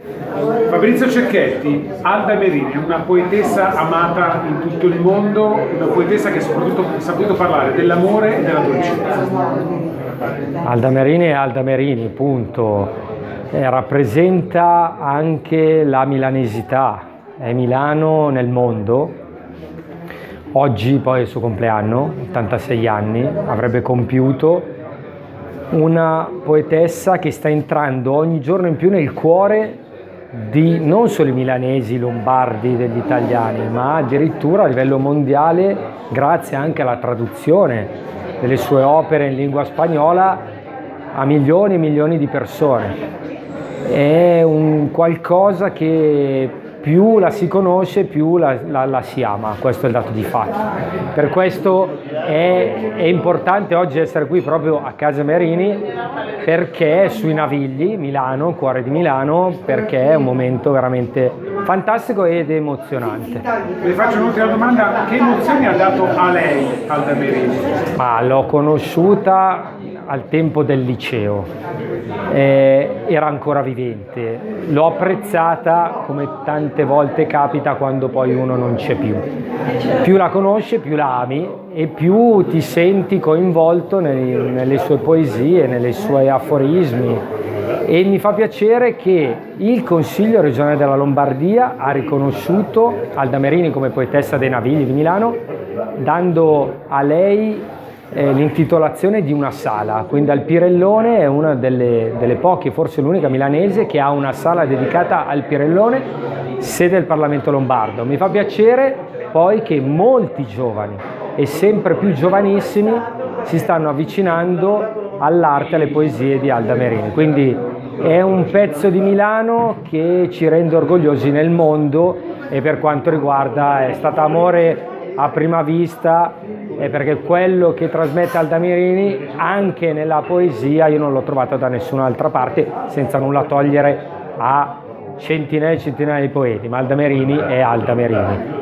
Fabrizio Cecchetti, Alda Merini, una poetessa amata in tutto il mondo, una poetessa che soprattutto ha saputo parlare dell'amore e della dolcezza. Alda Merini è Alda Merini, punto. Eh, rappresenta anche la milanesità, è Milano nel mondo. Oggi poi è il suo compleanno, 86 anni, avrebbe compiuto una poetessa che sta entrando ogni giorno in più nel cuore di non solo i milanesi, i lombardi, degli italiani, ma addirittura a livello mondiale, grazie anche alla traduzione delle sue opere in lingua spagnola a milioni e milioni di persone. È un qualcosa che più la si conosce, più la, la, la, si ama, questo è il dato di fatto. Per questo è, è, importante oggi essere qui proprio a Casa Merini perché sui Navigli, Milano, cuore di Milano, perché è un momento veramente fantastico ed emozionante. Le faccio un'ultima domanda, che emozioni ha dato a lei Alda Merini? Ma l'ho conosciuta al tempo del liceo, eh, era ancora vivente, l'ho apprezzata come tante volte capita quando poi uno non c'è più. Più la conosci, più la ami e più ti senti coinvolto nei, nelle sue poesie, nei suoi aforismi. E mi fa piacere che il Consiglio regionale della Lombardia ha riconosciuto Alda Merini come poetessa dei Navigli di Milano dando a lei eh, l'intitolazione di una sala, quindi al Pirellone è una delle, delle, poche, forse l'unica milanese che ha una sala dedicata al Pirellone, sede del Parlamento lombardo. Mi fa piacere poi che molti giovani e sempre più giovanissimi si stanno avvicinando all'arte, alle poesie di Alda Merini. Quindi è un pezzo di Milano che ci rende orgogliosi nel mondo e per quanto riguarda è stata amore a prima vista eh, perché quello che trasmette Aldamirini anche nella poesia io non l'ho trovato da nessun'altra parte senza nulla togliere a centinaia e centinaia di poeti ma Aldamerini è Aldamerini